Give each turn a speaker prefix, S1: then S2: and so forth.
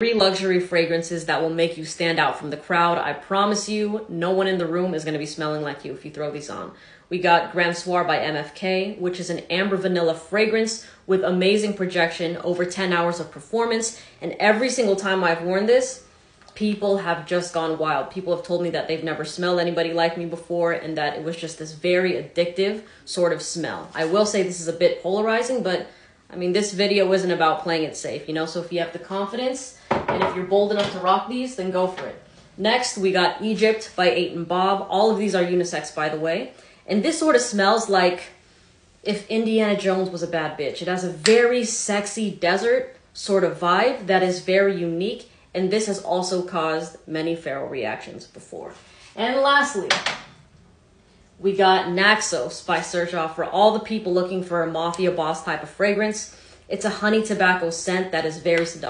S1: three luxury fragrances that will make you stand out from the crowd. I promise you, no one in the room is going to be smelling like you if you throw these on. We got Grand Soir by MFK, which is an amber vanilla fragrance with amazing projection, over 10 hours of performance. And every single time I've worn this, people have just gone wild. People have told me that they've never smelled anybody like me before and that it was just this very addictive sort of smell. I will say this is a bit polarizing, but I mean, this video isn't about playing it safe, you know? So if you have the confidence and if you're bold enough to rock these, then go for it. Next, we got Egypt by Eight Bob. All of these are unisex, by the way. And this sort of smells like if Indiana Jones was a bad bitch. It has a very sexy desert sort of vibe that is very unique. And this has also caused many feral reactions before. And lastly, we got Naxos by Xerjoff for all the people looking for a mafia boss type of fragrance. It's a honey tobacco scent that is very seductive.